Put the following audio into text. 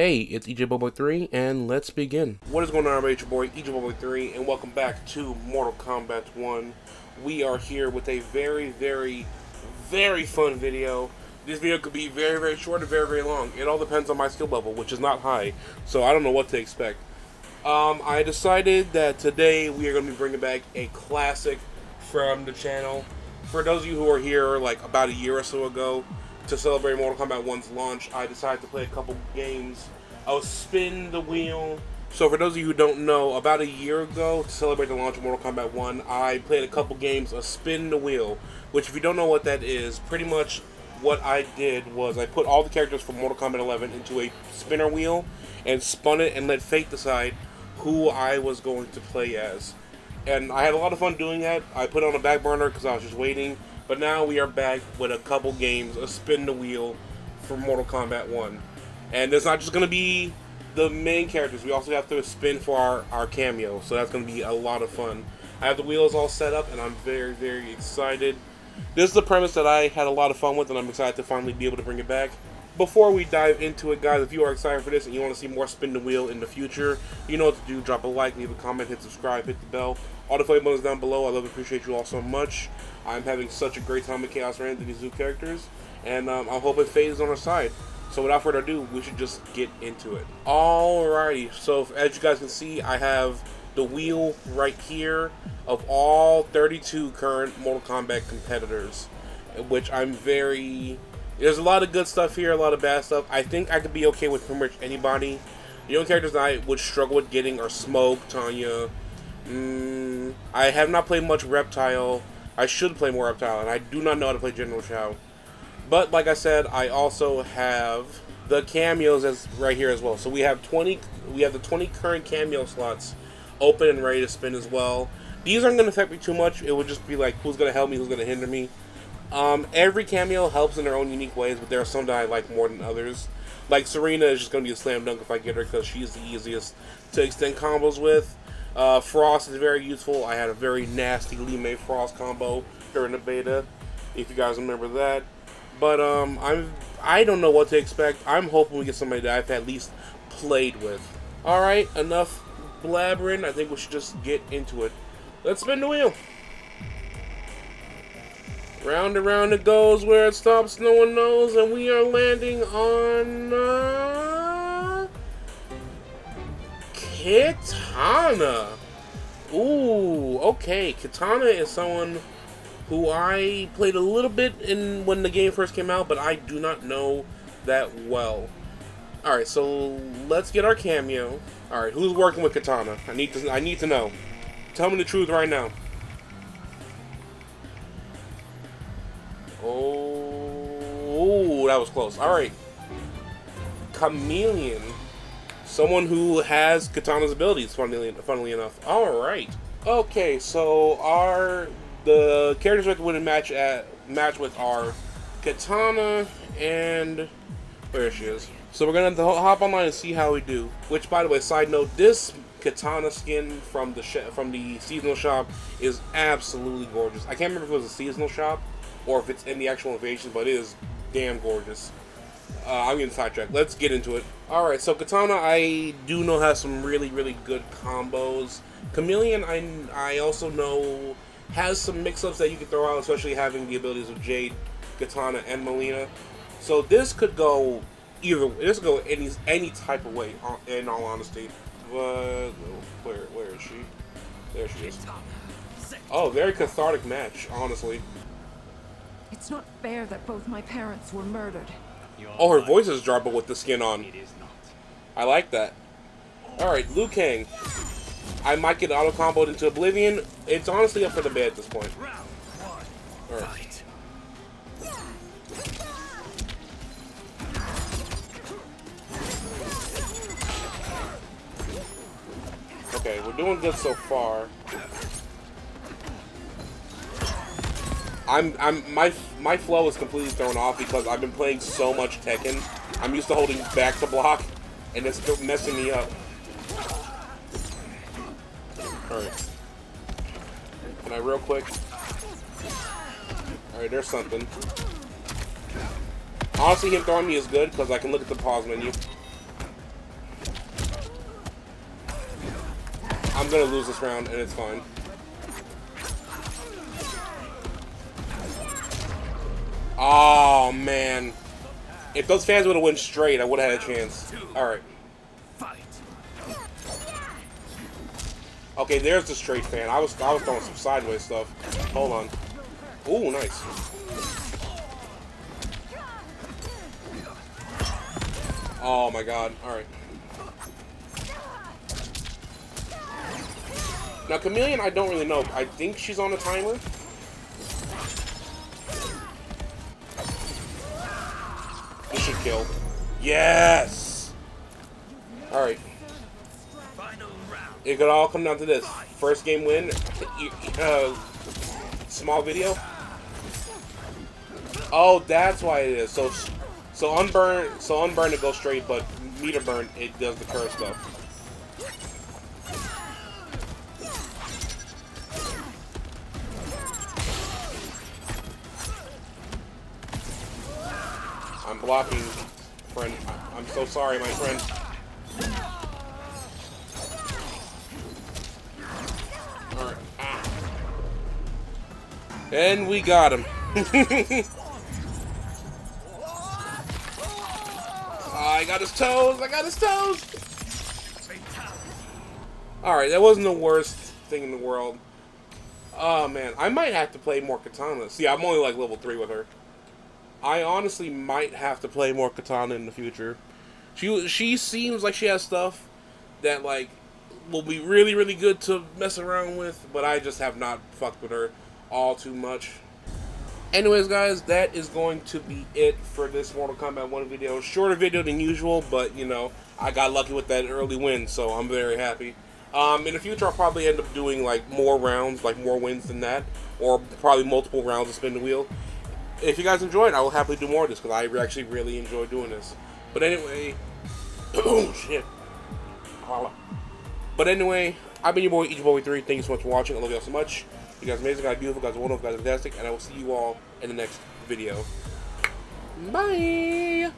Hey, it's EJ Bugboy 3 and let's begin. What is going on, everybody? It's your boy EJ Bugboy 3 and welcome back to Mortal Kombat 1. We are here with a very, very, very fun video. This video could be very, very short or very, very long. It all depends on my skill level, which is not high, so I don't know what to expect. Um, I decided that today we are going to be bringing back a classic from the channel. For those of you who are here like about a year or so ago, to celebrate Mortal Kombat 1's launch, I decided to play a couple games of Spin the Wheel. So for those of you who don't know, about a year ago, to celebrate the launch of Mortal Kombat 1, I played a couple games of Spin the Wheel, which if you don't know what that is, pretty much what I did was I put all the characters from Mortal Kombat 11 into a spinner wheel and spun it and let fate decide who I was going to play as. And I had a lot of fun doing that. I put it on a back burner because I was just waiting but now we are back with a couple games of Spin the Wheel for Mortal Kombat 1. And it's not just going to be the main characters. We also have to spin for our, our cameo. So that's going to be a lot of fun. I have the wheels all set up and I'm very, very excited. This is the premise that I had a lot of fun with and I'm excited to finally be able to bring it back. Before we dive into it, guys, if you are excited for this and you want to see more Spin the Wheel in the future, you know what to do. Drop a like, leave a comment, hit subscribe, hit the bell. All the flame buttons down below. I love and appreciate you all so much. I'm having such a great time with Khaos Reigns and these new characters, and um, I'm hoping Fate is on our side. So without further ado, we should just get into it. Alrighty, so as you guys can see, I have the wheel right here of all 32 current Mortal Kombat competitors, which I'm very... There's a lot of good stuff here, a lot of bad stuff. I think I could be okay with pretty much anybody. The only characters I would struggle with getting are Smoke, Tanya, Mm, I have not played much Reptile. I should play more Reptile, and I do not know how to play General Shao. But like I said, I also have the cameos as right here as well. So we have 20. We have the 20 current cameo slots open and ready to spin as well. These aren't going to affect me too much. It would just be like who's going to help me, who's going to hinder me. Um, every cameo helps in their own unique ways, but there are some that I like more than others. Like Sareena is just going to be a slam dunk if I get her because she's the easiest to extend combos with. Uh, Frost is very useful. I had a very nasty Li Mei Frost combo during the beta, if you guys remember that. But um, I'm I don't know what to expect. I'm hoping we get somebody that I've at least played with. All right, enough blabbering. I think we should just get into it. Let's spin the wheel. Round and round it goes. Where it stops, no one knows, and we are landing on. Uh... Kitana. Ooh, okay. Kitana is someone who I played a little bit in when the game first came out, but I do not know that well. Alright, so let's get our cameo. Alright, who's working with Kitana? I need to I need to know. Tell me the truth right now. Oh, that was close. Alright. Chameleon. Someone who has Kitana's abilities, funnily, funnily enough. Alright. Okay, so our the characters a match at match with are Katana and where she is. So we're gonna hop online and see how we do. Which, by the way, side note, this Kitana skin from the from the seasonal shop is absolutely gorgeous. I can't remember if it was a seasonal shop or if it's in the actual invasion, but it is damn gorgeous. Uh, I'm getting sidetracked. Let's get into it. Alright, so Kitana, I do know has some really, really good combos. Chameleon, I, I also know has some mix-ups that you can throw out, especially having the abilities of Jade, Kitana, and Mileena. So this could go either. Way. This could go any any type of way. In all honesty, but where where is she? There she is. Oh, very cathartic match, honestly. It's not fair that both my parents were murdered. Oh, her voice is jarbled with the skin on. I like that. Alright, Liu Kang. I might get auto comboed into Oblivion. It's honestly up for the bed at this point. Alright. Okay, we're doing good so far. I'm I'm my my flow is completely thrown off because I've been playing so much Tekken. I'm used to holding back to block, and it's messing me up. Alright. Can I real quick? Alright, there's something. Honestly, him throwing me is good because I can look at the pause menu. I'm gonna lose this round, and it's fine. Oh man. If those fans would have went straight, I would have had a chance. Alright. Okay, there's the straight fan. I was I was throwing some sideways stuff. Hold on. Ooh, nice. Oh my god. Alright. Now, Chameleon, I don't really know. I think she's on a timer. This should kill. Yes! Alright. It could all come down to this. First game win. Uh, small video. Oh, that's why it is. So, so unburn, so unburn it goes straight, but meter burn it does the curve stuff. Blocking, friend. I'm so sorry, my friend. Alright. Ah. And we got him. I got his toes. I got his toes. Alright, that wasn't the worst thing in the world. Oh, man. I might have to play more Kitana. See, I'm only like level 3 with her. I honestly might have to play more Kitana in the future. She she seems like she has stuff that like will be really really good to mess around with, but I just have not fucked with her all too much. Anyways, guys, that is going to be it for this Mortal Kombat 1 video. Shorter video than usual, but, you know, I got lucky with that early win, so I'm very happy. Um, in the future, I'll probably end up doing, like, more rounds, like, more wins than that, or probably multiple rounds of spin the wheel if you guys enjoyed, I will happily do more of this because I actually really enjoy doing this. But anyway, oh shit. But anyway, I've been your boy, Each Boy 3. Thank you so much for watching. I love you all so much. You guys amazing, guys beautiful, guys wonderful, guys fantastic, and I will see you all in the next video. Bye!